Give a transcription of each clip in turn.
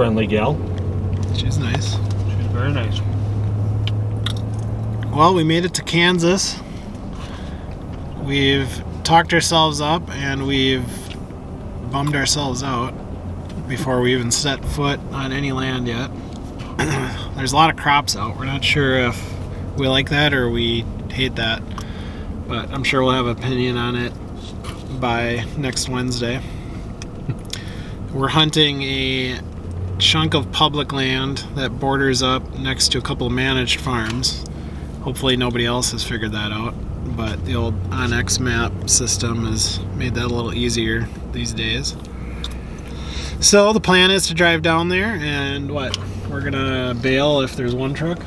friendly gal. She's nice. She's very nice. Well, we made it to Kansas. We've talked ourselves up and we've bummed ourselves out before we even set foot on any land yet. There's a lot of crops out. We're not sure if we like that or we hate that, but I'm sure we'll have opinion on it by next Wednesday. We're hunting a chunk of public land that borders up next to a couple of managed farms. Hopefully nobody else has figured that out, but the old onX map system has made that a little easier these days. So the plan is to drive down there and what? We're gonna bail if there's one truck?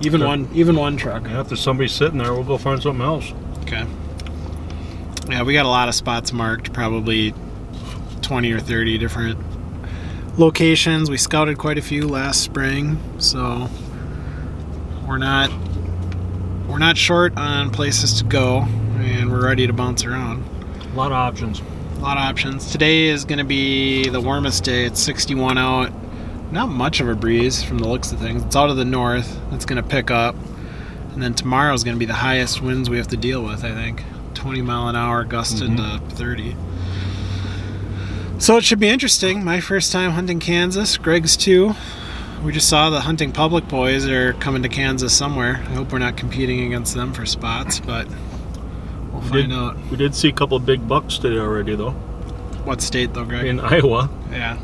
Even one even one truck. Yeah, if there's somebody sitting there, we'll go find something else. Okay. Yeah, we got a lot of spots marked, probably 20 or 30 different locations. We scouted quite a few last spring, so we're not we're not short on places to go and we're ready to bounce around. A lot of options. A lot of options. Today is going to be the warmest day. It's 61 out. Not much of a breeze from the looks of things. It's out of the north. It's going to pick up. And then tomorrow is going to be the highest winds we have to deal with, I think. 20 mile an hour gusting mm-hmm. to 30. So it should be interesting. My first time hunting Kansas. Greg's too. We just saw the hunting public boys are coming to Kansas somewhere. I hope we're not competing against them for spots, but we'll We find did, out. we did see a couple big bucks today already, though, What state though, Greg? in Iowa. Yeah.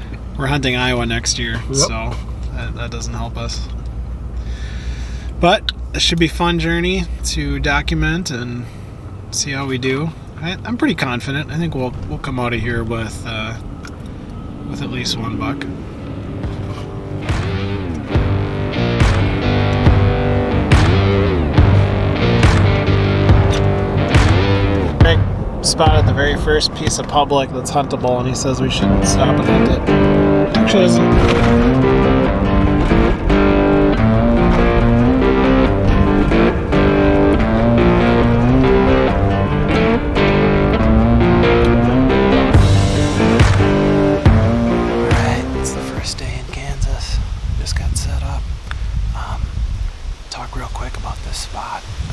We're hunting Iowa next year, Yep. so that, that doesn't help us. But it should be a fun journey to document and see how we do. I, I'm pretty confident. I think we'll we'll come out of here with uh, with at least one buck. Greg spotted the very first piece of public that's huntable, and he says we shouldn't stop and hunt it. Actually,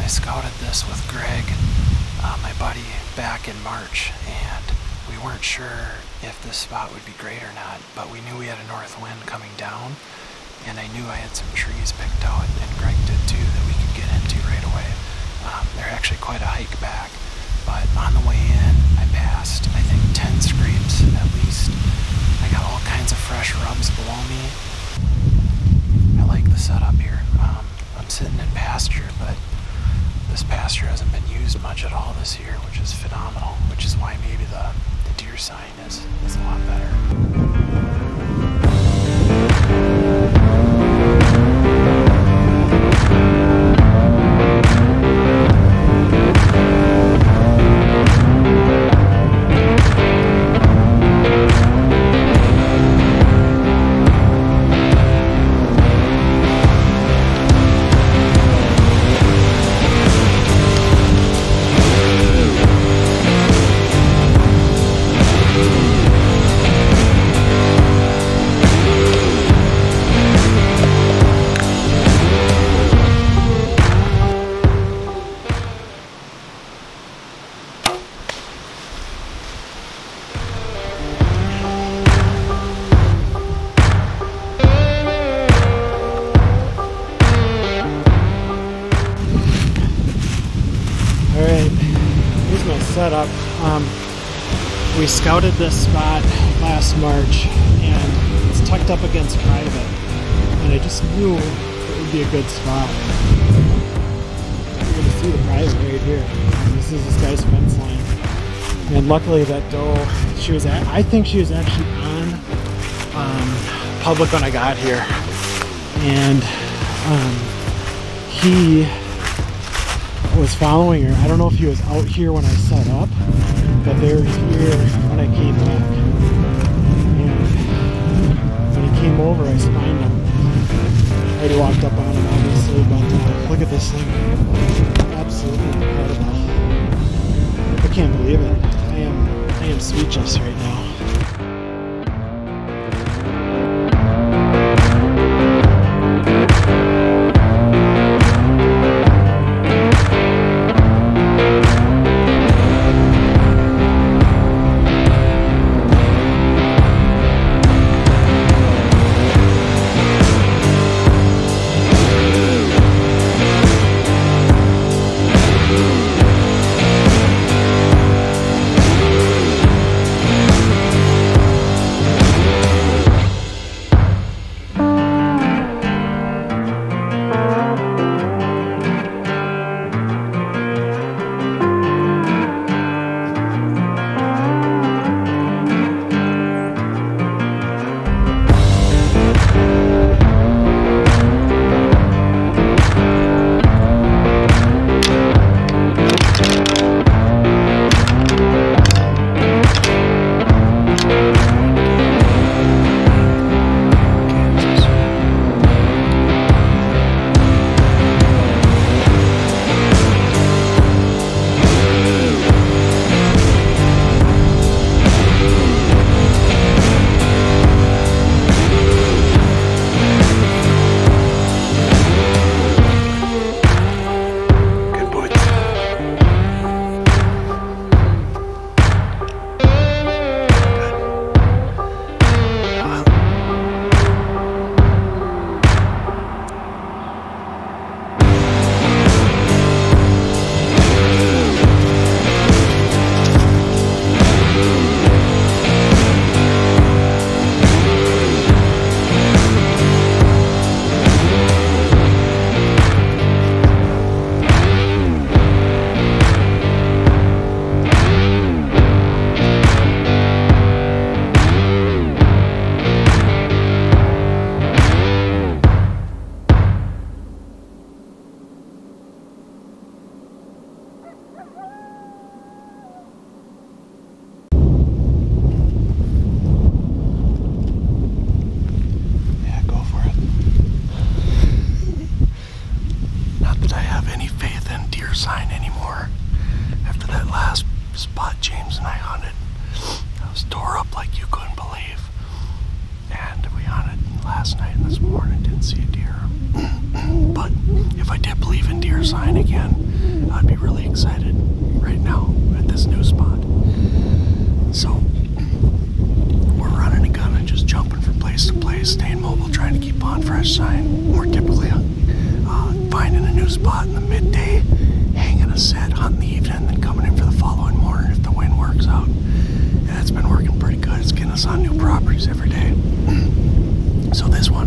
I scouted this with Greg, uh, my buddy, back in March, and we weren't sure if this spot would be great or not, but we knew we had a north wind coming down, and I knew I had some trees picked out, and Greg did too, that we could get into right away. Um, they're actually quite a hike back, but on the way in, I passed, I think, 10 scrapes at least. I got all kinds of fresh rubs below me. I like the setup here. Um, I'm sitting in pasture, but this pasture hasn't been used much at all this year, which is phenomenal. Which is why maybe the, the deer sign is, is a lot better. Setup. Um, we scouted this spot last March, and it's tucked up against private, and I just knew it would be a good spot. You're gonna see the private right here. This is this guy's fence line, and luckily that doe, she was at. I think she was actually on um, public when I got here, and um, he was following her. I don't know if he was out here when I set up, but they were here when I came back. And when he came over, I spined him. I already walked up on him, obviously, but uh, look at this thing. Absolutely incredible. I can't believe it. I am, I am speechless right now. Spot James and I hunted. It was tore up like you couldn't believe. And we hunted last night and this morning, didn't see a deer. but if I did believe in deer sign again, I'd be really excited right now at this new spot. So we're running a gun and just jumping from place to place, staying mobile, trying to keep on fresh sign. We're typically uh, finding a new spot in the midday, hanging a set, hunting the evening, then coming in for the following morning if the wind works out. And it's been working pretty good. It's getting us on new properties every day. so this one,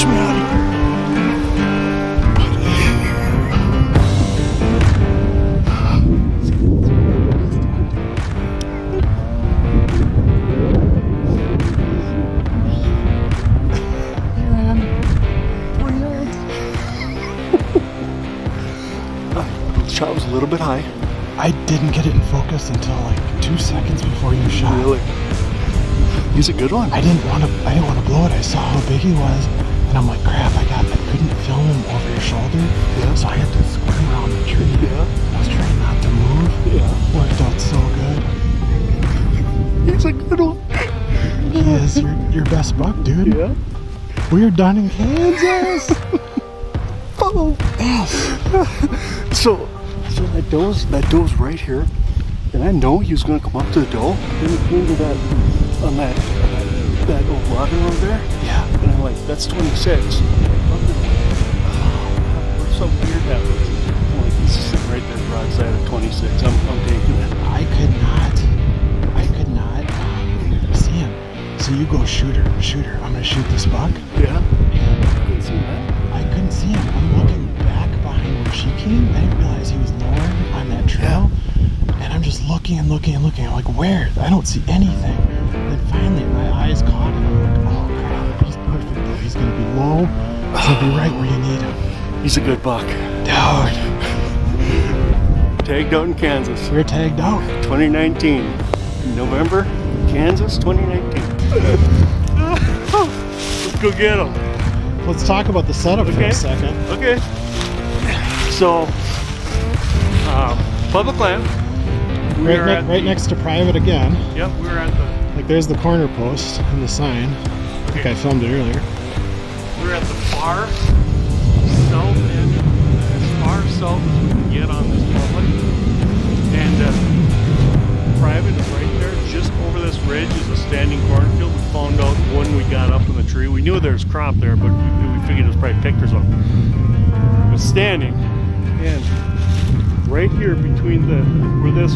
Push me out of here. The shot was a little bit high. I didn't get it in focus until like two seconds before you shot. Really? He's a good one. I didn't want to. I didn't want to blow it. I saw how big he was, and I'm like, crap! I got. I couldn't film him over your shoulder, Yeah. so I had to squirm around the tree. Yeah. I was trying not to move. Yeah. Worked out so good. He's a good one. He is your your best buck, dude. Yeah. We're done in Kansas. Oh. yes. So, so that doe's that doe's right here, and I know he was gonna come up to the doe. Then he came to that on that that old water over there, Yeah. and I'm like, that's 26. Oh, so weird that was. I'm like, he's sitting right there broadside at 26. I'm, I'm taking it. I could not. I could not um, see him. So you go shooter, shooter. I'm gonna shoot this buck. Yeah. And Couldn't see that. I couldn't see him. I'm looking back behind where she came. I didn't realize he was just looking and looking and looking. I'm like, where? I don't see anything. And then finally, my eyes caught him. I'm like, oh crap, he's perfect. He's gonna be low. He's gonna be right where you need him. He's a good buck. Dude, Tagged out in Kansas, we're tagged out. 2019. November, Kansas, 2019. Let's go get him. Let's talk about the setup for Okay. a second. Okay. So, uh, public land. We Right, ne- right next to private again. Yep, we're at the Like there's the corner post and the sign. I think I filmed it earlier. we're at the far south end, as far south as we can get on this public, and uh, private is right there. Just over this ridge is a standing cornfield. We found out when we got up in the tree. We knew there was crop there, but we, we figured it was probably picked or something. It was standing, And right here between the where this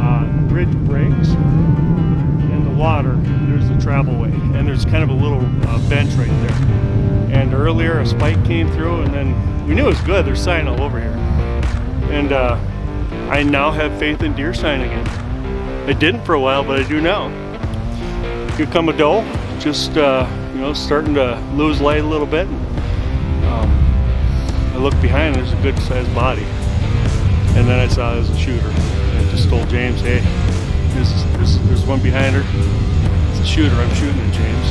uh, bridge breaks and the water, there's a travel way, and there's kind of a little uh, bench right there. And earlier a spike came through, and then we knew it was good. There's sign all over here, and uh, I now have faith in deer sign again. I didn't for a while, but I do now. Here come a doe, just uh, you know, starting to lose light a little bit. Um, I looked behind, there's a good sized body. And then I saw it was a shooter. And I just told James, hey, this is, this, there's one behind her. It's a shooter, I'm shooting it, James.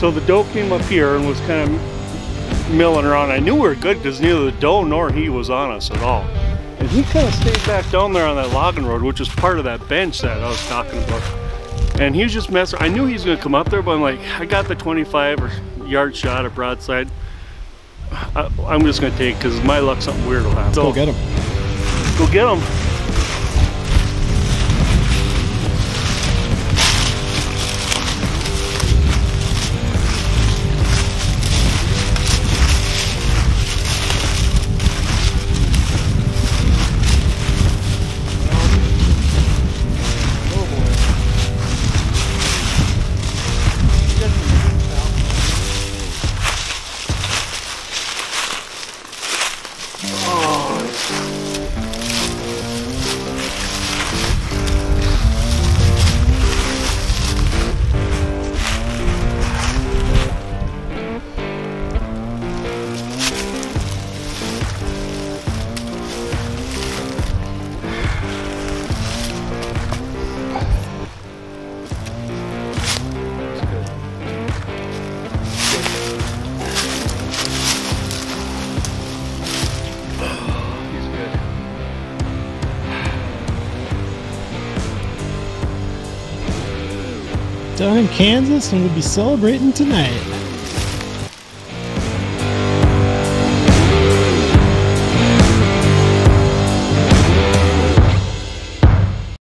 So the doe came up here and was kind of milling around. I knew we were good because neither the doe nor he was on us at all. And he kind of stayed back down there on that logging road, which was part of that bench that I was talking about. And he was just messing. I knew he was going to come up there, but I'm like, I got the 25 or yard shot at broadside. I, I'm just going to take because my luck something weird will happen. Go get him. Go get him. Down in Kansas, and we'll be celebrating tonight.